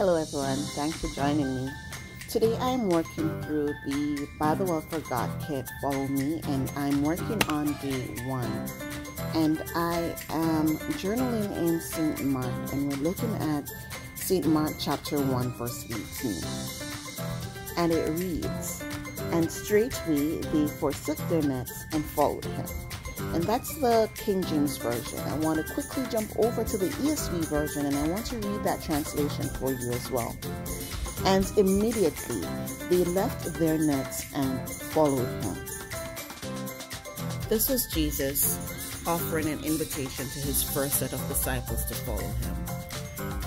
Hello everyone, thanks for joining me. Today I'm working through the By the Well for God kit, Follow Me, and I'm working on day one. And I am journaling in St. Mark, and we're looking at St. Mark chapter 1, verse 18. And it reads, And straightway they forsook their nets and followed him and that's the King James Version. I want to quickly jump over to the ESV version and I want to read that translation for you as well. And immediately they left their nets and followed him. This was Jesus offering an invitation to his first set of disciples to follow him.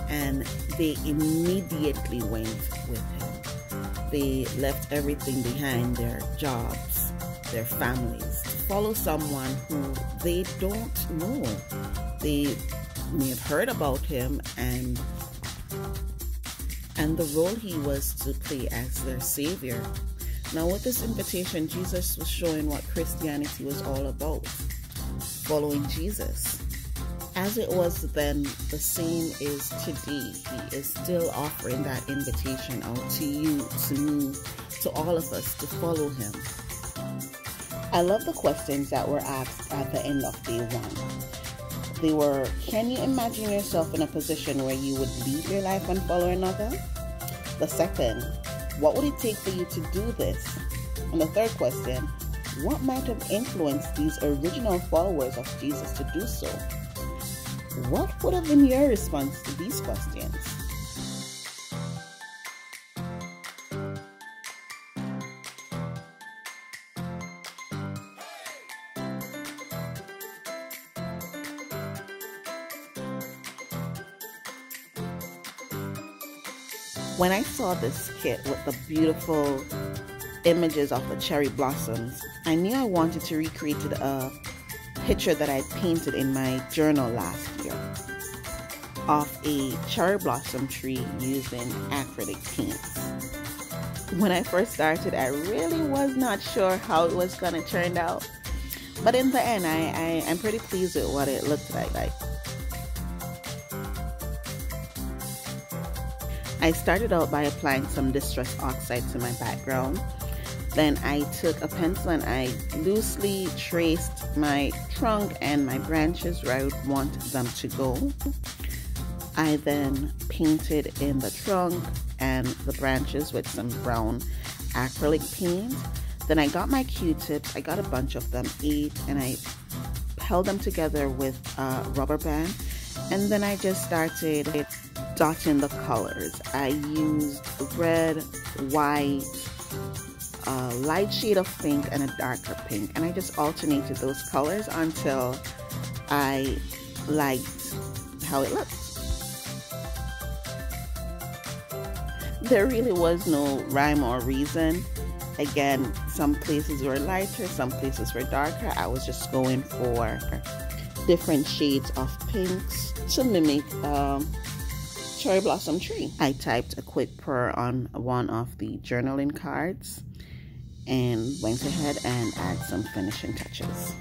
And they immediately went with him. They left everything behind their jobs, their families, follow someone who they don't know. They may have heard about him and and the role he was to play as their savior. Now with this invitation, Jesus was showing what Christianity was all about. Following Jesus. As it was then, the same is today. He is still offering that invitation out to you, to me, to all of us to follow him. I love the questions that were asked at the end of day one. They were Can you imagine yourself in a position where you would leave your life and follow another? The second, What would it take for you to do this? And the third question, What might have influenced these original followers of Jesus to do so? What would have been your response to these questions? When I saw this kit with the beautiful images of the cherry blossoms, I knew I wanted to recreate a uh, picture that I painted in my journal last year of a cherry blossom tree using acrylic paints. When I first started, I really was not sure how it was going to turn out. But in the end, I, I, I'm pretty pleased with what it looked like. like I started out by applying some Distress Oxide to my background. Then I took a pencil and I loosely traced my trunk and my branches where I would want them to go. I then painted in the trunk and the branches with some brown acrylic paint. Then I got my Q-tips, I got a bunch of them, eight, and I held them together with a rubber band. And then I just started dotting the colors. I used red, white, a light shade of pink, and a darker pink. And I just alternated those colors until I liked how it looked. There really was no rhyme or reason. Again, some places were lighter, some places were darker. I was just going for different shades of pinks to mimic um, cherry blossom tree. I typed a quick prayer on one of the journaling cards and went ahead and add some finishing touches.